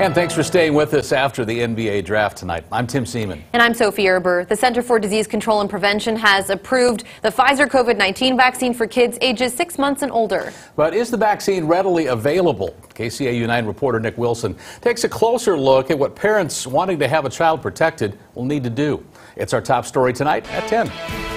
And thanks for staying with us after the NBA draft tonight. I'm Tim Seaman. And I'm Sophie Erber. The Center for Disease Control and Prevention has approved the Pfizer COVID 19 vaccine for kids ages six months and older. But is the vaccine readily available? KCAU 9 reporter Nick Wilson takes a closer look at what parents wanting to have a child protected will need to do. It's our top story tonight at 10.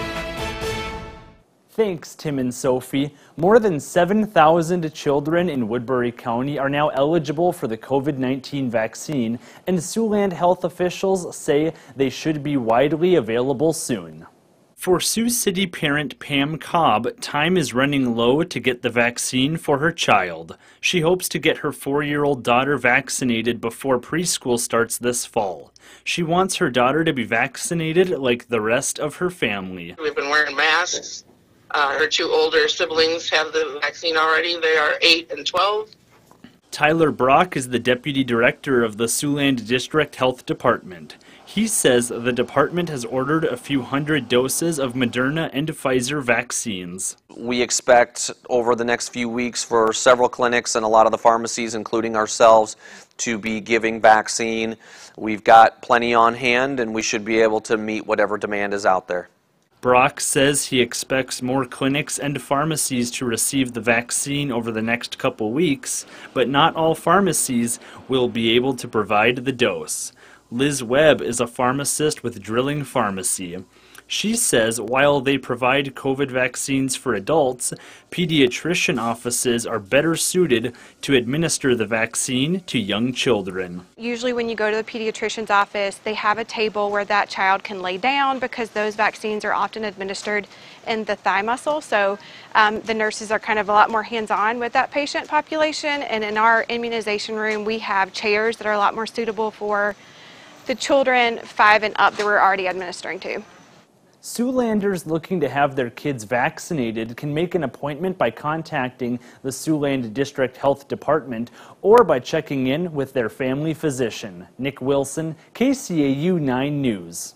Thanks, Tim and Sophie. More than 7,000 children in Woodbury County are now eligible for the COVID-19 vaccine, and Siouxland health officials say they should be widely available soon. For Sioux City parent Pam Cobb, time is running low to get the vaccine for her child. She hopes to get her four-year-old daughter vaccinated before preschool starts this fall. She wants her daughter to be vaccinated like the rest of her family. We've been wearing masks uh, her two older siblings have the vaccine already. They are 8 and 12. Tyler Brock is the deputy director of the Siouxland District Health Department. He says the department has ordered a few hundred doses of Moderna and Pfizer vaccines. We expect over the next few weeks for several clinics and a lot of the pharmacies, including ourselves, to be giving vaccine. We've got plenty on hand and we should be able to meet whatever demand is out there. Brock says he expects more clinics and pharmacies to receive the vaccine over the next couple weeks, but not all pharmacies will be able to provide the dose. Liz Webb is a pharmacist with Drilling Pharmacy. She says while they provide COVID vaccines for adults, pediatrician offices are better suited to administer the vaccine to young children. Usually when you go to the pediatrician's office, they have a table where that child can lay down because those vaccines are often administered in the thigh muscle. So um, the nurses are kind of a lot more hands-on with that patient population. And in our immunization room, we have chairs that are a lot more suitable for the children five and up that we're already administering to. Siouxlanders looking to have their kids vaccinated can make an appointment by contacting the Siouxland District Health Department or by checking in with their family physician. Nick Wilson, KCAU 9 News.